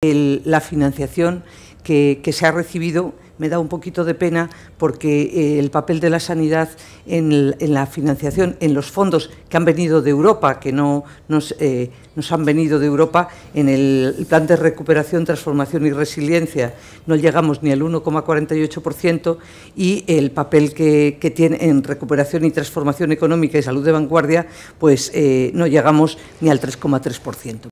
la financiación que, se ha recibido me da un poquito de pena porque eh, el papel de la sanidad en, la financiación, en los fondos que han venido de Europa, que no eh, nos, han venido de Europa, en el plan de recuperación, transformación y resiliencia no llegamos ni al 1,48% y el papel que, tiene en recuperación y transformación económica y salud de vanguardia, pues eh, no llegamos ni al 3,3%.